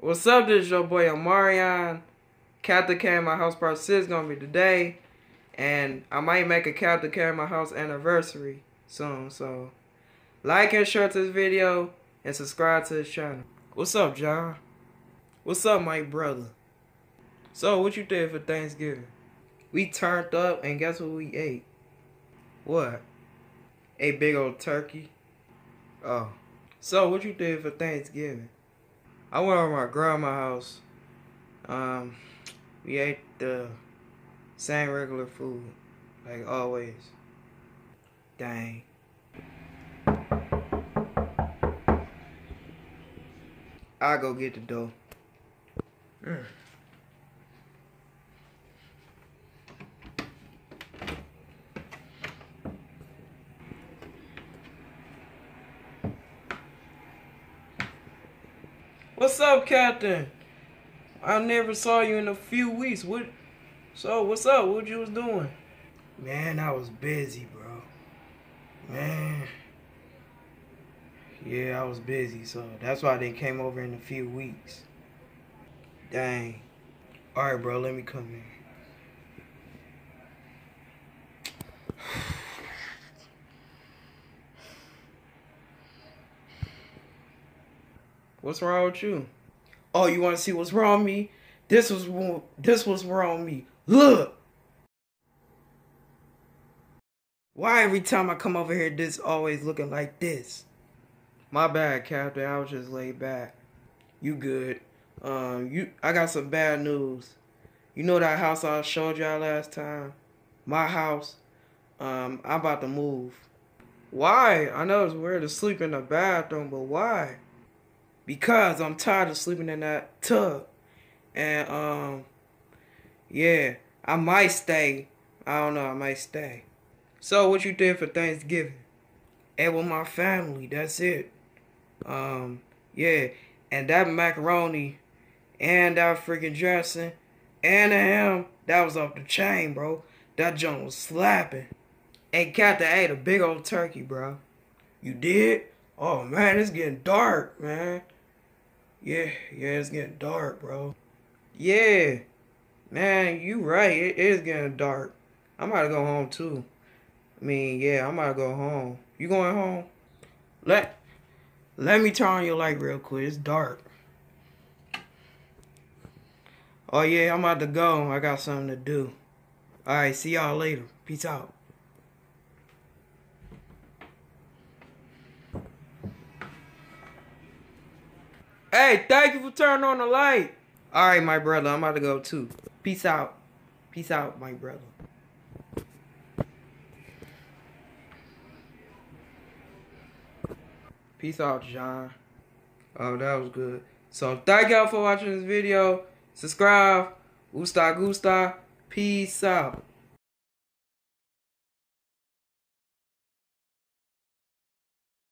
What's up? This is your boy Omarion. Captain came my house part six gonna be today, and I might make a Captain came my house anniversary soon. So, like and share this video and subscribe to this channel. What's up, John? What's up, my brother? So, what you did for Thanksgiving? We turned up, and guess what we ate? What? A big old turkey. Oh. So, what you did for Thanksgiving? I went over my grandma's house. Um, we ate the same regular food, like always. Dang. I go get the dough. Mm. What's up, Captain? I never saw you in a few weeks. What? So, what's up? What you was doing? Man, I was busy, bro. Man. Yeah, I was busy, so that's why they came over in a few weeks. Dang. Alright, bro, let me come in. What's wrong with you? Oh, you want to see what's wrong with me? This was this was wrong with me. Look. Why every time I come over here, this always looking like this? My bad, Captain. I was just laid back. You good? Um, you. I got some bad news. You know that house I showed y'all last time? My house. Um, I'm about to move. Why? I know it's weird to sleep in the bathroom, but why? Because I'm tired of sleeping in that tub. And um yeah, I might stay. I don't know, I might stay. So what you did for Thanksgiving? And with my family, that's it. Um, yeah. And that macaroni and that freaking dressing and the ham, that was off the chain, bro. That junk was slapping. And Captain ate a big old turkey, bro. You did? Oh man, it's getting dark, man. Yeah, yeah, it's getting dark, bro. Yeah, man, you right. It is getting dark. I'm about to go home too. I mean, yeah, I'm about to go home. You going home? Let let me turn on your light real quick. It's dark. Oh yeah, I'm about to go. I got something to do. All right, see y'all later. Peace out. Hey, thank you for turning on the light. All right, my brother, I'm about to go too. Peace out. Peace out, my brother. Peace out, John. Oh, that was good. So, thank y'all for watching this video. Subscribe. Usta Gusta. Peace out.